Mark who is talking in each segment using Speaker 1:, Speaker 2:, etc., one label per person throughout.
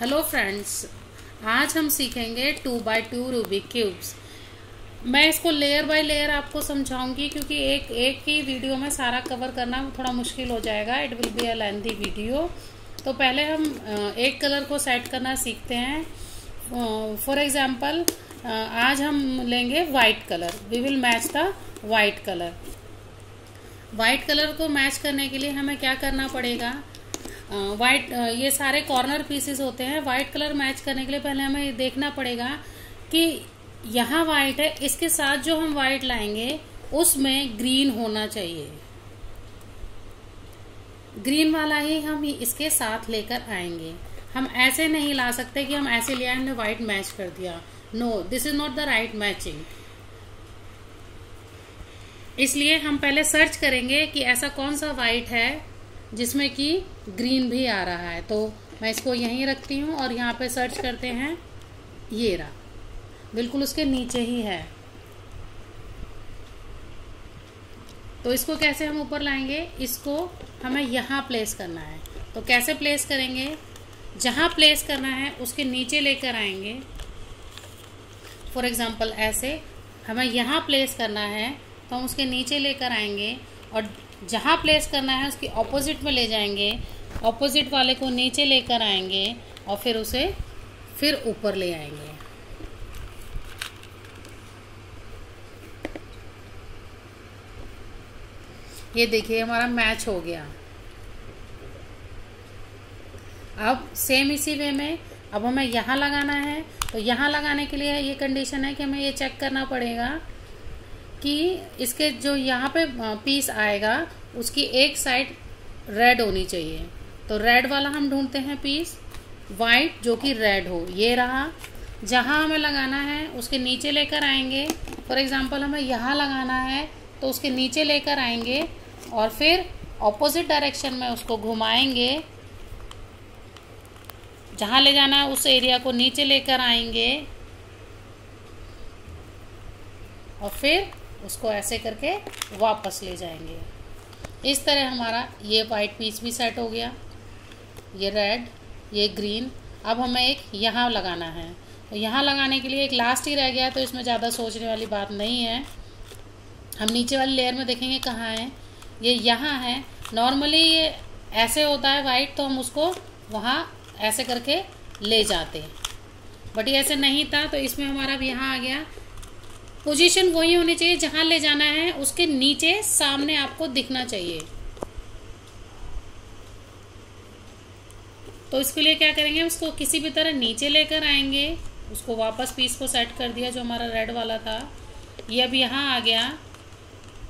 Speaker 1: Hello friends आज हम सीखेंगे two by two Rubik cubes मैं इसको लेयर बाय लेयर आपको समझाऊँगी क्योंकि एक एक ही वीडियो में सारा कवर करना थोड़ा मुश्किल हो जाएगा. It will be a lengthy video तो पहले हम एक कलर को सेट करना सीखते हैं. फॉर एग्जांपल आज हम लेंगे white colour we will match the white colour white colour को मैच करने के लिए हमें क्या करना पड़ेगा? वाइट ये सारे कॉर्नर पीसेस होते हैं। वाइट कलर मैच करने के लिए पहले हमें देखना पड़ेगा कि यहाँ वाइट है, इसके साथ जो हम वाइट लाएँगे, उसमें ग्रीन होना चाहिए। ग्रीन वाला ही हम इसके साथ लेकर आएँगे। हम ऐसे नहीं ला सकते कि हम ऐसे लिया हमने व्हाइट मैच कर दिया। No this is not the right matching इसलिए हम पहले सर्च करेंगे कि ऐसा कौन सा व्हाइट है जिसमें कि ग्रीन भी आ रहा है। तो मैं इसको यहीं रखती हूँ और यहाँ पे सर्च करते हैं, ये रहा। बिल्कुल उसके नीचे ही है। तो इसको कैसे हम ऊपर लाएँगे? इसको हमें यहाँ प्लेस करना है। तो कैसे प्लेस करेंगे? जहाँ प्लेस करना है, उसके नीचे लेकर आएँगे। फॉर एग्ज़ाम्पल ऐसे हमें यहाँ प्लेस करना है तो हम उसके नीचे लेकर आएँगे। और जहाँ प्लेस करना है, उसकी ऑपोजिट में ले जाएँगे। ऑपोजिट वाले को नीचे लेकर आएँगे और फिर उसे फिर ऊपर ले आएँगे। ये देखिए, हमारा मैच हो गया। अब सेम इसी वे में, अब हमें यहाँ लगाना है। तो यहाँ लगाने के लिए ये कंडीशन है कि हमें ये चेक करना पड़ेगा। कि इसके जो यहाँ पे पीस आएगा, उसकी एक साइड रेड होनी चाहिए। तो रेड वाला हम ढूंढते हैं पीस वाइट जो कि रेड हो। ये रहा। जहाँ हमें लगाना है, उसके नीचे लेकर आएँगे। फॉर एग्जांपल हमें यहाँ लगाना है तो उसके नीचे लेकर आएँगे और फिर ऑपोजिट डायरेक्शन में उसको घुमाएँगे। जहाँ ले जाना है, उस एरिया को नीचे लेकर आएँगे। और फिर उसको ऐसे करके वापस ले जाएँगे। इस तरह हमारा ये वाइट पीस भी सेट हो गया। ये रेड ये ग्रीन अब हमें एक यहाँ लगाना है। तो यहाँ लगाने के लिए एक लास्ट ही रह गया तो इसमें ज़्यादा सोचने वाली बात नहीं है। हम नीचे वाली लेयर में देखेंगे कहाँ है। ये यहाँ है। नॉर्मली ये ऐसे होता है वाइट तो हम उसको वहाँ ऐसे करके ले जाते। बट ये ऐसे नहीं था तो इसमें हमारा अब यहाँ आ गया। पोजीशन वही होनी चाहिए जहाँ ले जाना है, उसके नीचे सामने आपको दिखना चाहिए। तो इसके लिए क्या करेंगे, उसको किसी भी तरह नीचे लेकर आएँगे। उसको वापस पीस को सेट कर दिया जो हमारा रेड वाला था। ये अब यहाँ आ गया।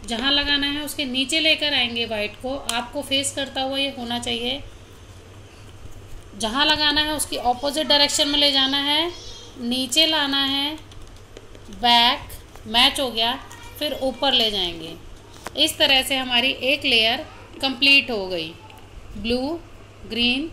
Speaker 1: जहाँ लगाना है, उसके नीचे लेकर आएँगे वाइट को। आपको फेस करता हुआ ये होना चाहिए। जहाँ लगाना है, उसकी ऑपोजिट डायरेक्शन में ले जाना है। नीचे लाना है। बैक मैच हो गया, फिर ऊपर ले जाएँगे। इस तरह से हमारी एक लेयर कंप्लीट हो गई। Blue green